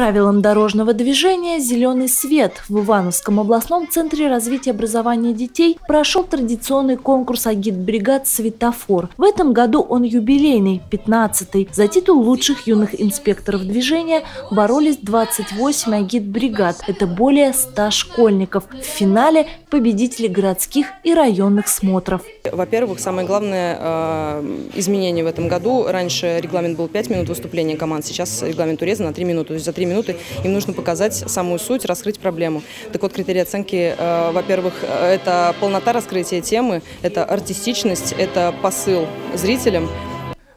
правилам дорожного движения «Зеленый свет» в Ивановском областном центре развития образования детей прошел традиционный конкурс агит-бригад «Светофор». В этом году он юбилейный, 15-й. За титул лучших юных инспекторов движения боролись 28 агит-бригад. Это более 100 школьников. В финале победители городских и районных смотров. Во-первых, самое главное э, изменение в этом году. Раньше регламент был 5 минут выступления команд, сейчас регламент урезан на 3 минуты. То есть за 3 минуты им нужно показать самую суть, раскрыть проблему. Так вот, критерии оценки, э, во-первых, это полнота раскрытия темы, это артистичность, это посыл зрителям.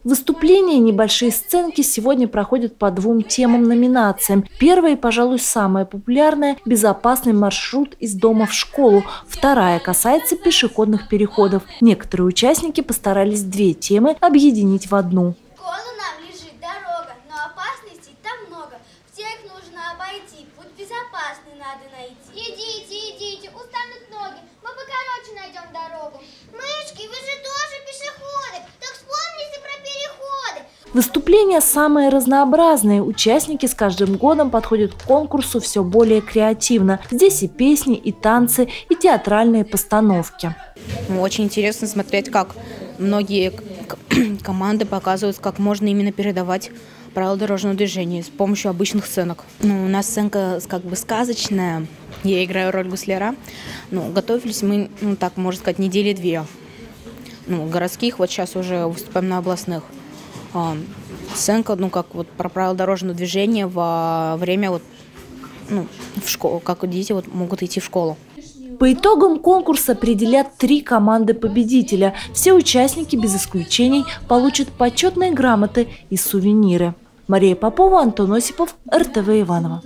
Выступления и небольшие сценки сегодня проходят по двум темам-номинациям. Первая, пожалуй, самая популярная – безопасный маршрут из дома в школу. Вторая касается пешеходных переходов. Некоторые участники постарались две темы объединить в одну. Идите, идите, ноги, Выступления самые разнообразные. Участники с каждым годом подходят к конкурсу все более креативно. Здесь и песни, и танцы, и театральные постановки. Очень интересно смотреть, как многие команды показывают, как можно именно передавать правила дорожного движения с помощью обычных сценок. Ну, у нас сценка как бы сказочная, я играю роль гусляра. Ну, готовились мы, ну так, можно сказать, недели две. Ну, городских, вот сейчас уже выступаем на областных. А, сценка, ну, как вот про правила дорожного движения во время вот, ну, в школу, как дети вот могут идти в школу. По итогам конкурса определят три команды победителя. Все участники без исключений получат почетные грамоты и сувениры. Мария Попова, Антон Осипов, РТВ Иваново.